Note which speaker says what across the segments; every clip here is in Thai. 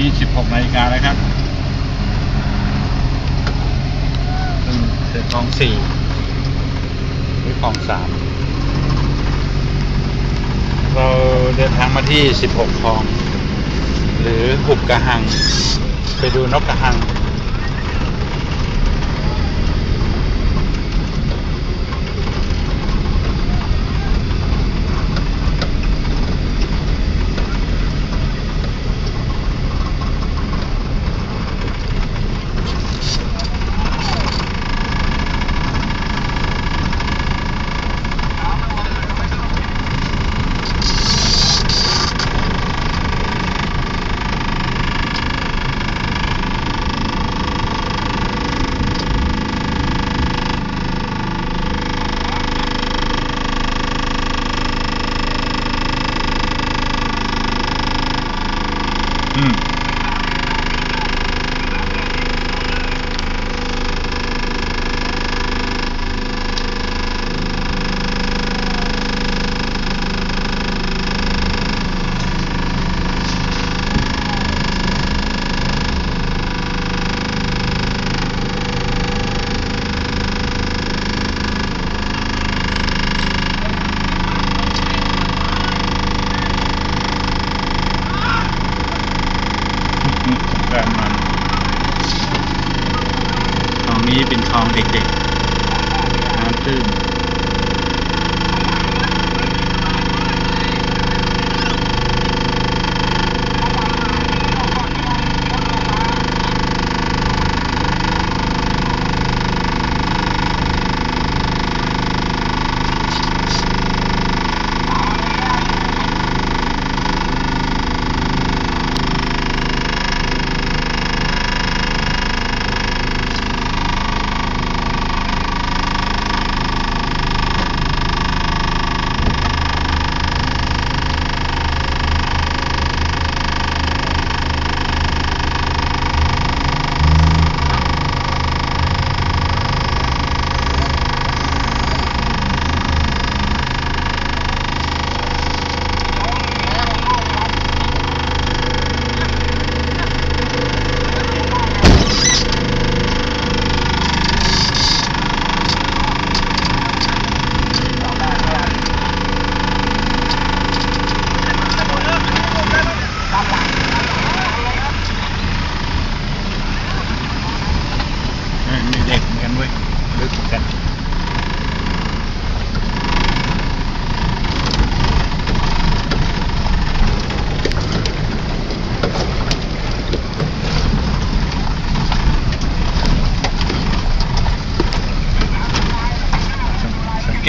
Speaker 1: นี้ 16 นาฬิกาแล้วครับเสร็จคองสี่หรือคองสามเราเดินทางมาที่ 16 คลอง หรือหุบกระหัง ไปดูนกกระหัง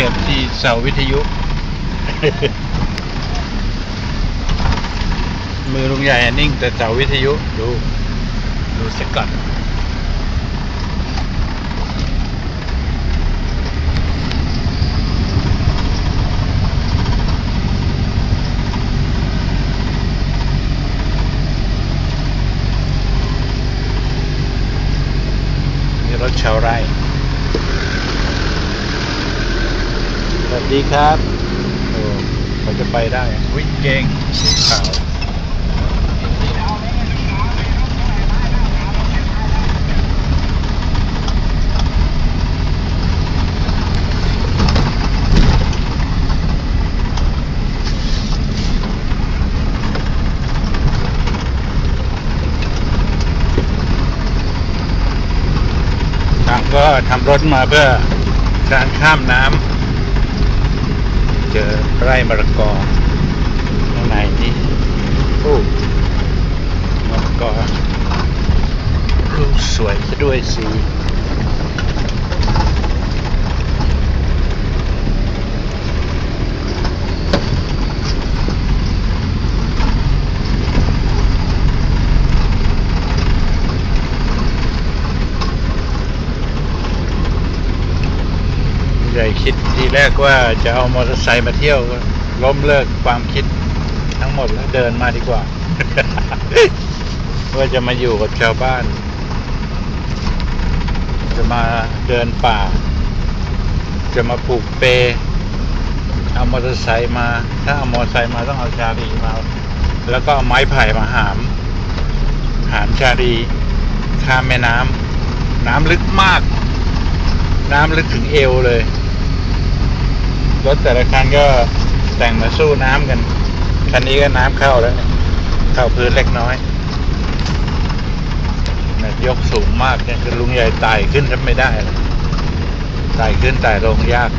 Speaker 1: กตที่เสาวิทยุ มือลุงใหญ่นิ่งแต่เสาวิทยุ ดู ดูสียก่อนนี่รถชาวไร่ สวัส ดีครับโอ้เขาจะไปได้วิ่งเก่งสีขาวก็ทำรถมาเพื่อการข้ามน้ำ เจอไร่มะละกอข้างในนี่โอ้มะละกอลูกสวยซะด้วยสี ใหญ่คิดทีแรกว่าจะเอามอเตอร์ไซค์มาเที่ยวล้มเลิกความคิดทั้งหมดแล้วเดินมาดีกว่า ว่าจะมาอยู่กับชาวบ้าน จะมาเดินป่า จะมาปลูกเป เอามอเตอร์ไซค์มา ถ้าเอามอเตอร์ไซค์มาต้องเอาชาลีมา แล้วก็เอาไม้ไผ่มาหาม หามชาลีข้ามแม่น้ำน้ำลึกมาก น้ำลึกถึงเอวเลย รถแต่ละคันก็แต่งมาสู้น้ำกัน คันนี้ก็น้ำเข้าแล้วเนี่ยเข้าพื้นเล็กน้อยนี่ยยกสูงมากเนี่ยคือลุงใหญ่ไต่ขึ้นแทบไม่ได้ไต่ขึ้นไต่ลงยาก